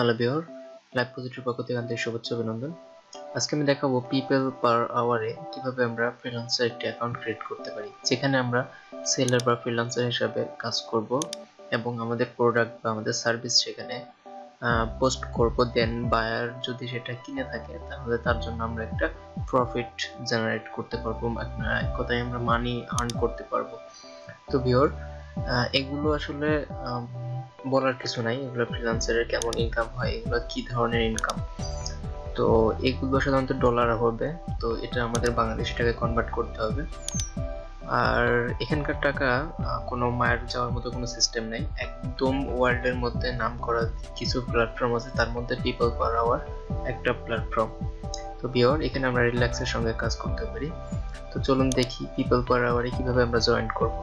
Hello বিহর live positive পক্ষ থেকে আন্তরিক শুভেচ্ছা অভিনন্দন। আজকে আমি দেখাবো পিপল পার আওয়ারে কীভাবে আমরা ফ্রিল্যান্সার একটি অ্যাকাউন্ট ক্রিয়েট করতে পারি। যেখানে আমরা সেলার বা ফ্রিল্যান্সার হিসাবে কাজ করব এবং আমাদের প্রোডাক্ট বা আমাদের সার্ভিস সেখানে পোস্ট করব। দেন বায়ার যদি সেটা কিনে থাকে, তাহলে তার জন্য আমরা একটা প্রফিট জেনারেট করতে পারব। এক কথায় আমরা মানি আর্ন করতে পারব। তো বিহর এগুলো আসলে বলার কিছু নাই। এগুলো ফ্রিল্যান্সারের কেমন ইনকাম হয়, এগুলো কি ধরনের ইনকাম তো এগুলো সাধারণত ডলার হবে, তো এটা আমাদের বাংলাদেশি টাকায় কনভার্ট করতে হবে। আর এখানকার টাকা কোনো মায়ের যাওয়ার মতো কোনো সিস্টেম নেই। একদম ওয়ার্ল্ডের মধ্যে নাম করা কিছু প্ল্যাটফর্ম আছে, তার মধ্যে পিপল পার আওয়ার একটা প্ল্যাটফর্ম তো বিয়র এখানে আমরা রিল্যাক্সের সঙ্গে কাজ করতে পারি। তো চলুন দেখি পিপল পার আওয়ারে কীভাবে আমরা জয়েন করব।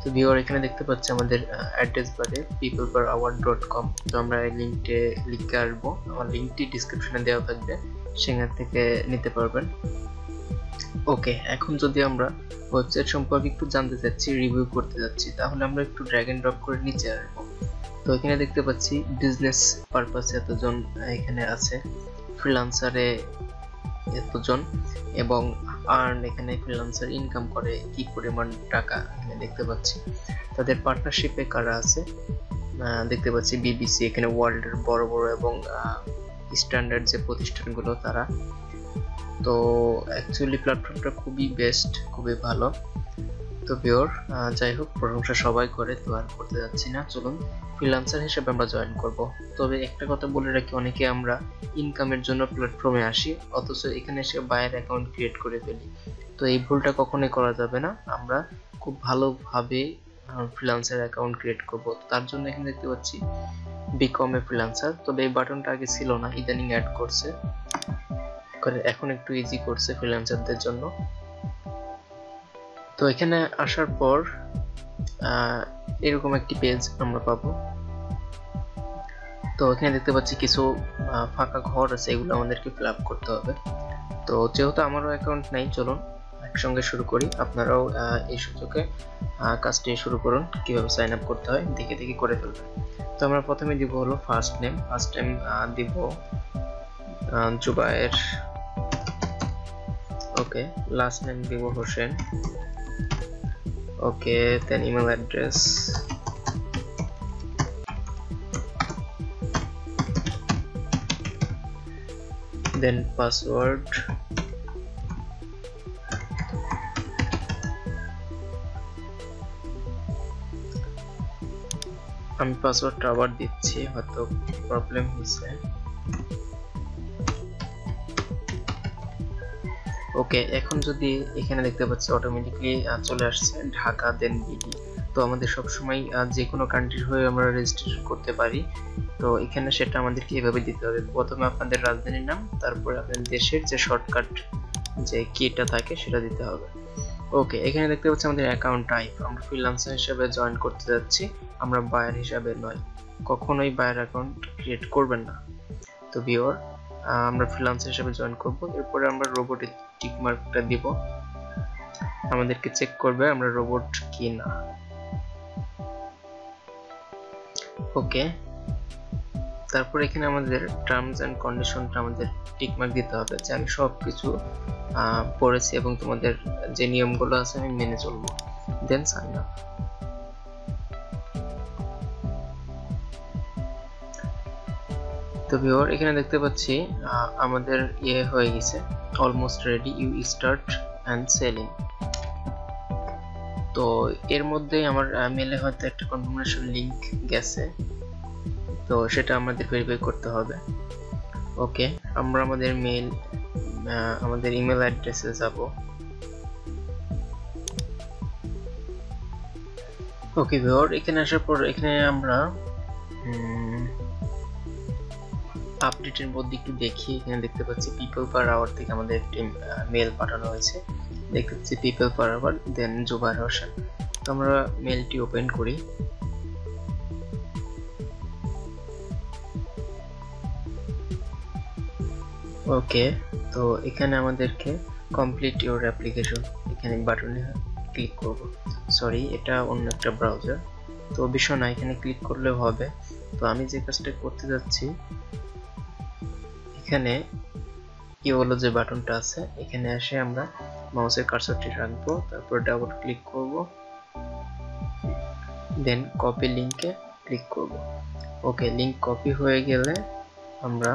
তো ভিউয়ার এখানে দেখতে পাচ্ছি আমাদের অ্যাড্রেস বারে peopleperhour.com তো আমরা এই লিংকটে লিখে আসব। আমার লিংকটি ডিসক্রিপশনে দেওয়া থাকবে। সেখান থেকে নিতে পারবেন। ওকে, এখন যদি আমরা ওয়েবসাইট সম্পর্কে একটু জানতে চাচ্ছি রিভিউ করতে যাচ্ছি, তাহলে আমরা একটু ড্র্যাগ এন্ড ড্রপ করে নিচে আসব। তো এখানে দেখতে পাচ্ছি বিজনেস পারপাসে এতজন এখানে আছে। ফ্রিলান্সারে এতজন এবং আর্ন এখানে ফ্রিল্যান্সার ইনকাম করে কি পরিমাণ টাকা এখানে দেখতে পাচ্ছি। তাদের পার্টনারশিপে কারা আছে? দেখতে পাচ্ছি বিবিসি এখানে ওয়ার্ল্ডের বড় বড় এবং স্ট্যান্ডার্ড যে প্রতিষ্ঠানগুলো তারা। তো অ্যাকচুয়ালি প্ল্যাটফর্মটা খুবই বেস্ট খুবই ভালো। তো বিওর যাই হোক, প্রশংসা সবাই করে, তো আর করতে যাচ্ছি না। চলুন ফ্রিল্যান্সার হিসেবে আমরা জয়েন করব। তবে একটা কথা বলে রাখি, অনেকে আমরা ইনকামের জন্য প্ল্যাটফর্মে আসি, অথচ এখানে এসে বায়ের অ্যাকাউন্ট ক্রিয়েট করে ফেলি। তো এই ভুলটা কখনোই করা যাবে না। আমরা খুব ভালোভাবে ফ্রিল্যান্সার অ্যাকাউন্ট ক্রিয়েট করব। তার জন্য এখানে দেখতে পাচ্ছি বিকম এ ফ্রিল্যান্সার তবে এই বাটনটা আগে ছিল না, ইদানিং অ্যাড করছে। এখন একটু ইজি করছে ফ্রিল্যান্সারদের জন্য। তো এখানে আসার পর এরকম একটি পেজ আমরা পাবো। তো এখানে দেখতে পাচ্ছি কিছু ফাঁকা ঘর আছে, এগুলো আমাদেরকে ফিল করতে হবে। তো যেহেতু আমারও অ্যাকাউন্ট নেই, চলুন একসঙ্গে শুরু করি। আপনারাও এই সুযোগে কাজটি শুরু করুন, কীভাবে সাইন আপ করতে হয়, দেখে দেখে করে ফেলবেন। তো আমরা প্রথমে দিব হলো ফার্স্ট নেম ফার্স্ট নেম দিব জুবায়ের। ওকে লাস্ট নেম দিব Hossain. Okay then email address then password আমি পাসওয়ার্ডটা আবার দিচ্ছি হয়তো প্রবলেম হয়েছে ওকে, এখন যদি এখানে দেখতে পাচ্ছি অটোমেটিকলি চলে আসছে ঢাকা দেন বিডি তো আমাদের সব সময় যে কোনো কান্ট্রির হয়ে আমরা রেজিস্ট্রেশন করতে পারি। তো এখানে সেটা আমাদেরকে এভাবে দিতে হবে। প্রথমে আপনাদের রাজধানীর নাম, তারপরে আপনাদের দেশের যে শর্টকাট যে কিটা থাকে, সেটা দিতে হবে। ওকে, এখানে দেখতে পাচ্ছি আমাদের অ্যাকাউন্ট টাইপ আমরা ফ্রিল্যান্সার হিসেবে জয়েন করতে যাচ্ছি। আমরা বায়ার হিসাবে নয়। কখনোই বায়ার অ্যাকাউন্ট ক্রিয়েট করবেন না। তো ভিওর আমরা ফ্রিল্যান্সার হিসেবে জয়েন করব। এরপরে আমরা রোবটে টিক মার্কটা দিব। আমাদেরকে চেক করবে আমরা রোবট কি না ওকে তারপর এখানে আমাদের টার্মস এন্ড কন্ডিশনটা আমাদের টিক মার্ক দিতে হবে যে আমি সব কিছু পড়েছি এবং তোমাদের যে নিয়মগুলো আছে আমি মেনে চলবো। দেন সাইন আপ তো ভিউয়ার এখানে দেখতে পাচ্ছি আমাদের ইয়ে হয়ে গেছে। Almost ready you start and selling তো এর মধ্যেই আমার মেলে হয়তো একটা কনফার্মেশন লিংক গেছে, তো সেটা আমাদের ভেরিফাই করতে হবে। ওকে আমরা আমাদের মেল আমাদের ইমেল অ্যাড্রেসে যাব। ওকে ভিউয়ার এখানে আসার পর এখানে আমরা আপডেটের মধ্যে একটু দেখি। এখানে দেখতে পাচ্ছি পিপল পার আওয়ার থেকে আমাদের একটি মেল পাঠানো হয়েছে। দেখতে পাচ্ছি people per hour then Zubair Hossain তো আমরা মেলটি ওপেন করি। ওকে তো এখানে আমাদেরকে কমপ্লিট ইউর অ্যাপ্লিকেশন এখানে বাটনে ক্লিক করব। সরি এটা অন্য একটা ব্রাউজার তো বিষয় না, এখানে ক্লিক করলেও হবে। তো আমি যে কাজটা করতে যাচ্ছি এখানে যে বাটনটা আছে, এখানে এসে আমরা মাউসের কার্সরটি রাখব, তারপর ডাবল ক্লিক করব। দেন কপি লিংকে ক্লিক করব। ওকে লিংক কপি হয়ে গেলে আমরা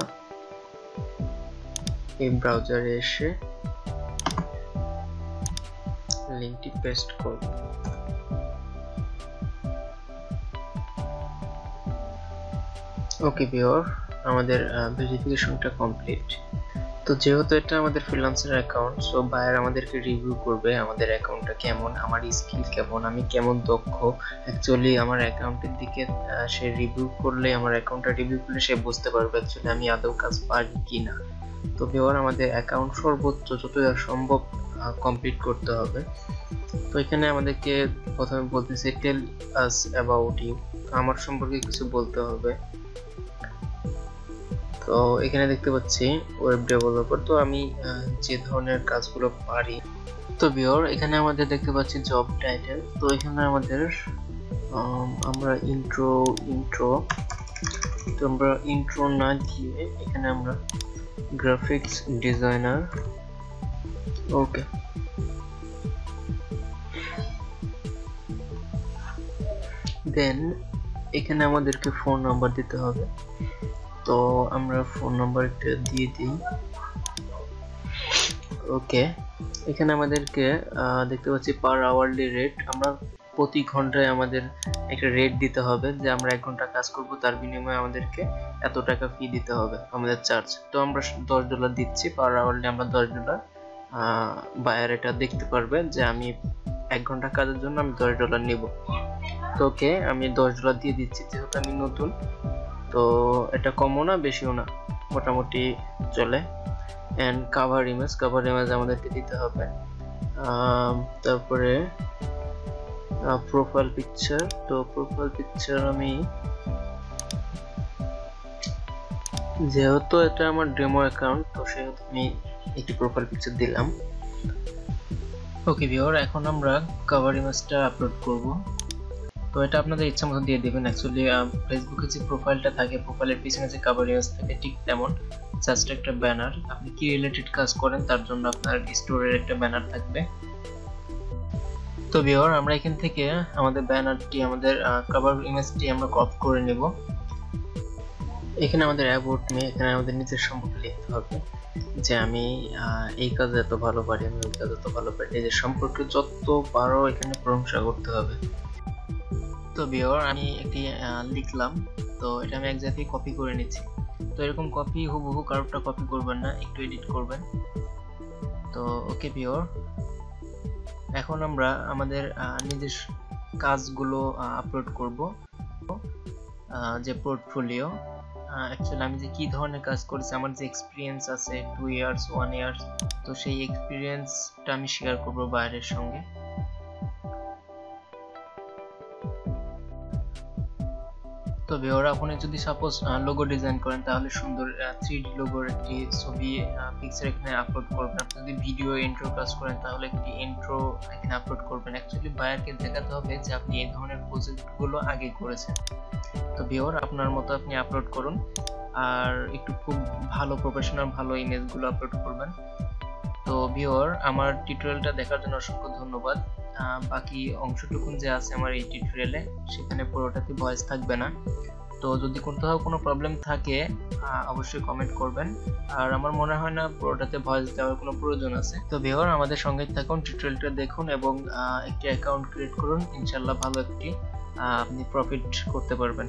এই ব্রাউজারে এসে লিংকটি পেস্ট করব। ওকে বিওর আমাদের ভেরিফিকেশনটা কমপ্লিট তো যেহেতু এটা আমাদের ফ্রিল্যান্সার অ্যাকাউন্ট সো বায়ার আমাদেরকে রিভিউ করবে আমাদের অ্যাকাউন্টটা কেমন, আমার স্কিল কেমন, আমি কেমন দক্ষ। অ্যাকচুয়ালি আমার অ্যাকাউন্টের দিকে সে রিভিউ করলে, আমার অ্যাকাউন্টটা রিভিউ করলে সে বুঝতে পারবে অ্যাকচুয়ালি আমি আদৌ কাজ পারি কি না তো বিওর আমাদের অ্যাকাউন্ট সর্বোচ্চ যত সম্ভব কমপ্লিট করতে হবে। তো এখানে আমাদেরকে প্রথমে বলতেছে টেল আস অ্যাবাউট ইউ আমার সম্পর্কে কিছু বলতে হবে। তো এখানে দেখতে পাচ্ছি ওয়েব ডেভেলপার তো আমি যে ধরনের কাজগুলো পারি। তো বিওর এখানে আমাদের দেখতে পাচ্ছি জব টাইটেল তো এখানে আমাদের আমরা ইন্ট্রো ইন্ট্রো তো আমরা ইন্ট্রো না দিয়ে এখানে আমরা গ্রাফিক্স ডিজাইনার ওকে দেন এখানে আমাদেরকে ফোন নাম্বার দিতে হবে। তো আমরা ফোন নাম্বারটা দিয়ে দিই। ওকে এখানে আমাদেরকে দেখতে পাচ্ছি পার আওয়ারলি রেট আমরা প্রতি ঘন্টায় আমাদের একটা রেট দিতে হবে যে আমরা এক ঘণ্টা কাজ করব, তার বিনিময়ে আমাদেরকে এত টাকা ফি দিতে হবে আমাদের চার্জ তো আমরা দশ ডলার দিচ্ছি পার আওয়ারলি আমরা দশ ডলার বায়ার এটা দেখতে পারবে যে আমি এক ঘণ্টা কাজের জন্য আমি দশ ডলার নিব। তো ওকে আমি দশ ডলার দিয়ে দিচ্ছি, যেহেতু আমি নতুন। তো এটা কমও না, বেশিও না, মোটামুটি চলে। And cover image cover image আমাদেরকে দিতে হবে। তারপরে প্রোফাইল পিকচার তো প্রোফাইল পিকচার আমি যেহেতু এটা আমার ডেমো অ্যাকাউন্ট তো সেহেতু আমি একটি প্রোফাইল পিকচার দিলাম। ওকে ভিওর এখন আমরা কভার ইমেজটা আপলোড করব। তো এটা আপনাদের ইচ্ছা মতো দিয়ে দেবেন। অ্যাকচুয়ালি ফেসবুকে যে প্রোফাইলটা থাকে প্রোফাইলের পিছনে যে কভার ইমেজ থাকে, ঠিক তেমন। জাস্ট একটা ব্যানার আপনি কি রিলেটেড কাজ করেন, তার জন্য আপনার স্টোরের একটা ব্যানার থাকবে। তো ভিওর আমরা এখান থেকে আমাদের ব্যানারটি আমাদের কভার ইমেজটি আমরা কপি করে নেব। এখানে আমাদের অ্যাবাউট নিয়ে, এখানে আমাদের নিজের সম্পর্কে লিখতে হবে যে আমি এই কাজে এত ভালো পারি, আমি ওই কাজে এত ভালো পারি। নিজের সম্পর্কে যত পারো এখানে প্রশংসা করতে হবে। তো বিওর আমি একটি লিখলাম। তো এটা আমি এক জায়গায় কপি করে নিচ্ছি। তো এরকম কপি হুবহু কারোরটা কপি করবেন না, একটু এডিট করবেন। তো ওকে বিওর এখন আমরা আমাদের নিজের কাজগুলো আপলোড করব যে পোর্টফোলিও অ্যাকচুয়ালি আমি যে কি ধরনের কাজ করেছি, আমার যে এক্সপিরিয়েন্স আছে টু ইয়ার্স ওয়ান ইয়ার্স তো সেই এক্সপিরিয়েন্সটা আমি শেয়ার করব বাইরের সঙ্গে। তবে ওরা আপনি যদি সাপোজ লোগো ডিজাইন করেন, তাহলে সুন্দর থ্রি ডি লোগোর একটি ছবি পিকচার এখানে আপলোড করবেন। আপনি যদি ভিডিও ইন্ট্রো কাজ করেন, তাহলে একটি ইন্ট্রো এখানে আপলোড করবেন। অ্যাকচুয়ালি বায়ারকে দেখাতে হবে যে আপনি এই ধরনের প্রজেক্টগুলো আগে করেছেন। তো ভিওর আপনার মতো আপনি আপলোড করুন। আর একটু খুব ভালো প্রফেশনাল ভালো ইমেজগুলো আপলোড করবেন। তো ভিওর আমার টিউটোরিয়ালটা দেখার জন্য অসংখ্য ধন্যবাদ। বাকি অংশটুকুন যে আছে আমার এই টিউটোরিয়ালে সেখানে পুরোটাতে ভয়েস থাকবে না। তো যদি কোথাও কোনো প্রবলেম থাকে অবশ্যই কমেন্ট করবেন। আর আমার মনে হয় না পুরোটাতে ভয়েস দেওয়ার কোনো প্রয়োজন আছে। তো ভিওর আমাদের সঙ্গে থাকুন টিউটোরিয়ালটা দেখুন এবং একটি অ্যাকাউন্ট ক্রিয়েট করুন। ইনশাল্লাহ ভালো একটি আপনি প্রফিট করতে পারবেন।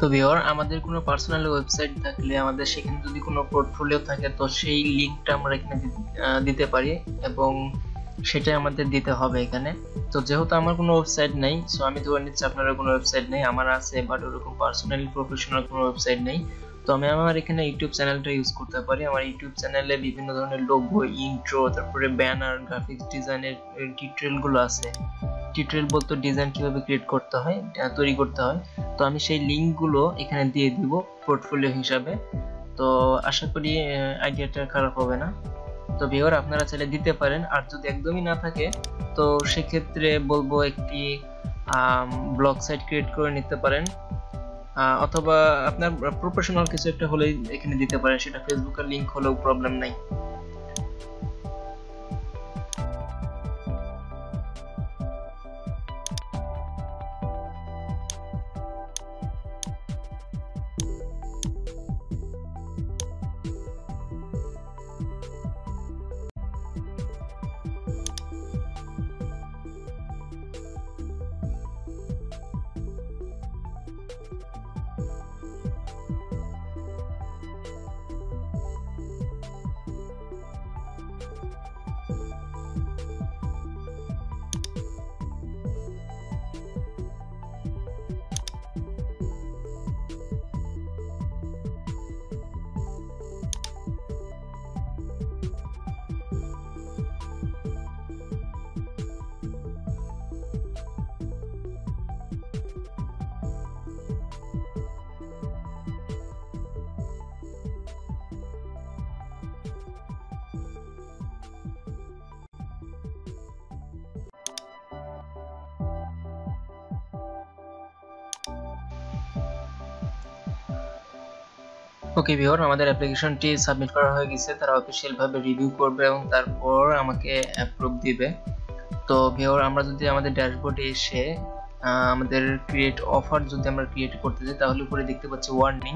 তো ভিওর আমাদের কোনো পার্সোনাল ওয়েবসাইট থাকলে, আমাদের সেখানে যদি কোনো পোর্টফোলিও থাকে, তো সেই লিঙ্কটা আমরা এখানে দিতে পারি এবং সেটাই আমাদের দিতে হবে এখানে। তো যেহেতু আমার কোনো ওয়েবসাইট নেই সো আমি ধরে নিচ্ছি আপনারা কোনো ওয়েবসাইট নেই, আমার আছে বাট ওরকম পার্সোনালি প্রফেশনাল কোনো ওয়েবসাইট নেই। তো আমি আমার এখানে ইউটিউব চ্যানেলটা ইউজ করতে পারি। আমার ইউটিউব চ্যানেলে বিভিন্ন ধরনের লোগো ইন্ট্রো তারপরে ব্যানার গ্রাফিক্স ডিজাইনের টিউটোরিয়ালগুলো আছে। টিউটোরিয়াল বলতে ডিজাইন কীভাবে ক্রিয়েট করতে হয় তৈরি করতে হয়। তো আমি সেই লিঙ্কগুলো এখানে দিয়ে দিব পোর্টফোলিও হিসাবে। তো আশা করি আইডিয়াটা খারাপ হবে না। তো ভিওর আপনারা চাইলে দিতে পারেন। আর যদি একদমই না থাকে, তো সেক্ষেত্রে বলব একটি ব্লগ সাইট ক্রিয়েট করে নিতে পারেন। অথবা আপনার প্রফেশনাল কিছু একটা হলেই এখানে দিতে পারেন। সেটা ফেসবুকের লিঙ্ক হলেও প্রবলেম নাই। ওকে ভিওর আমাদের অ্যাপ্লিকেশনটি সাবমিট করা হয়ে গেছে। তারা অফিসিয়াল ভাবে রিভিউ করবে এবং তারপর আমাকে অ্যাপ্রুভ দিবে। তো ভিওর আমরা যদি আমাদের ড্যাশবোর্ডে এসে আমাদের ক্রিয়েট অফার যদি আমরা ক্রিয়েট করতে যাই তাহলে উপরে দেখতে পাচ্ছি ওয়ার্নিং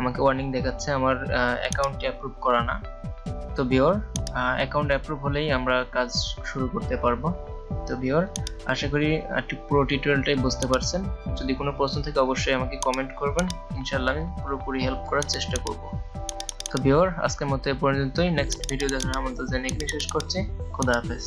আমাকে ওয়ার্নিং দেখাচ্ছে আমার অ্যাকাউন্টটি অ্যাপ্রুভ করা না। তো ভিওর অ্যাকাউন্ট অ্যাপ্রুভ হলেই আমরা কাজ শুরু করতে পারব। তো ভিওর আশা করি পুরো টিউটোরিয়ালটাই বুঝতে পারছেন। যদি কোনো প্রশ্ন থেকে, অবশ্যই আমাকে কমেন্ট করবেন। ইনশাল্লাহ আমি পুরোপুরি হেল্প করার চেষ্টা করব। তো ভিওর আজকের মতো এ পর্যন্তই। নেক্সট ভিডিও দেখার আমন্ত্রণ জানিয়ে শেষ করছি। খোদা হাফেজ।